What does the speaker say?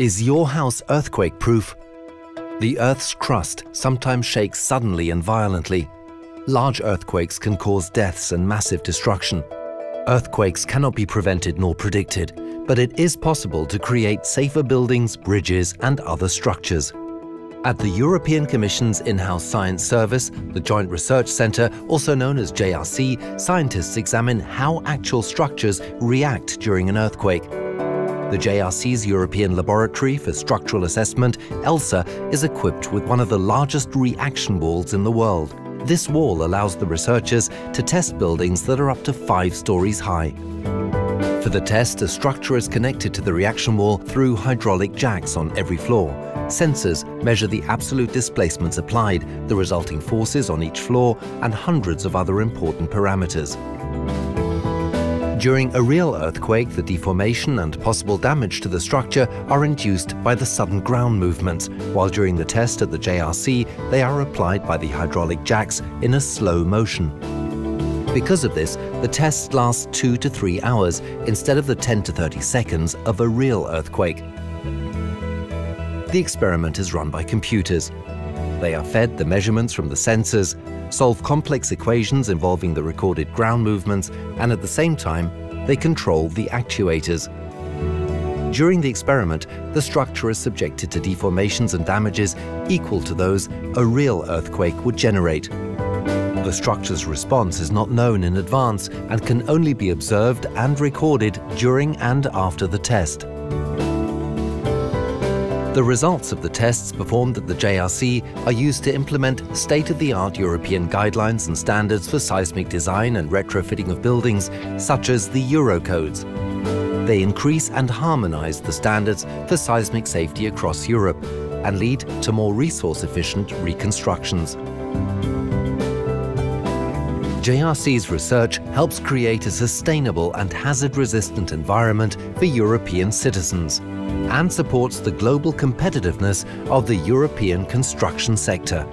Is your house earthquake-proof? The Earth's crust sometimes shakes suddenly and violently. Large earthquakes can cause deaths and massive destruction. Earthquakes cannot be prevented nor predicted, but it is possible to create safer buildings, bridges and other structures. At the European Commission's in-house science service, the Joint Research Centre, also known as JRC, scientists examine how actual structures react during an earthquake. The JRC's European Laboratory for Structural Assessment, ELSA, is equipped with one of the largest reaction walls in the world. This wall allows the researchers to test buildings that are up to five stories high. For the test, a structure is connected to the reaction wall through hydraulic jacks on every floor. Sensors measure the absolute displacements applied, the resulting forces on each floor, and hundreds of other important parameters. During a real earthquake, the deformation and possible damage to the structure are induced by the sudden ground movements, while during the test at the JRC, they are applied by the hydraulic jacks in a slow motion. Because of this, the tests last two to three hours instead of the 10 to 30 seconds of a real earthquake. The experiment is run by computers. They are fed the measurements from the sensors, solve complex equations involving the recorded ground movements, and at the same time, they control the actuators. During the experiment, the structure is subjected to deformations and damages equal to those a real earthquake would generate. The structure's response is not known in advance and can only be observed and recorded during and after the test. The results of the tests performed at the JRC are used to implement state-of-the-art European guidelines and standards for seismic design and retrofitting of buildings, such as the Eurocodes. They increase and harmonize the standards for seismic safety across Europe and lead to more resource-efficient reconstructions. JRC's research helps create a sustainable and hazard-resistant environment for European citizens and supports the global competitiveness of the European construction sector.